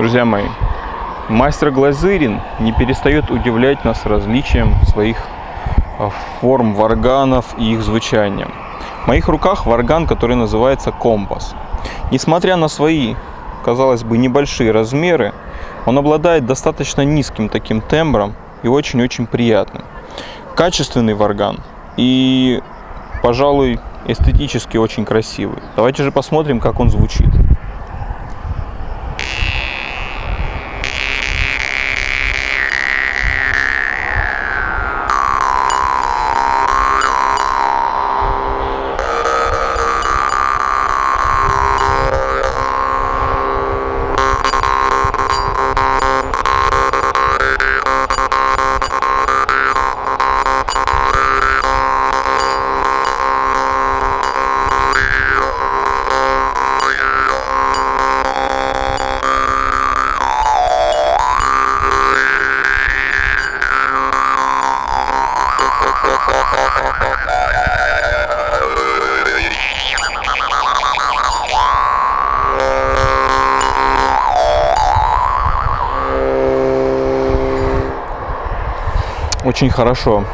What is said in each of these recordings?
Друзья мои, мастер Глазырин не перестает удивлять нас различием своих а, форм варганов и их звучанием. В моих руках варган, который называется компас. Несмотря на свои, казалось бы, небольшие размеры, он обладает достаточно низким таким тембром и очень-очень приятным. Качественный варган и, пожалуй, эстетически очень красивый. Давайте же посмотрим, как он звучит. Очень хорошо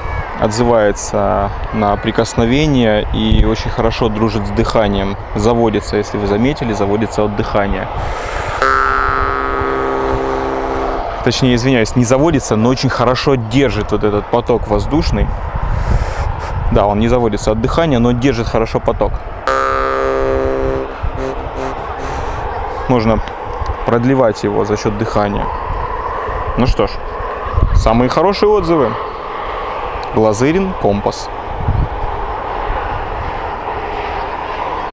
отзывается на прикосновение и очень хорошо дружит с дыханием. Заводится, если вы заметили, заводится от дыхания. Точнее, извиняюсь, не заводится, но очень хорошо держит вот этот поток воздушный. Да, он не заводится от дыхания, но держит хорошо поток. Можно продлевать его за счет дыхания. Ну что ж, самые хорошие отзывы. Глазырин компас.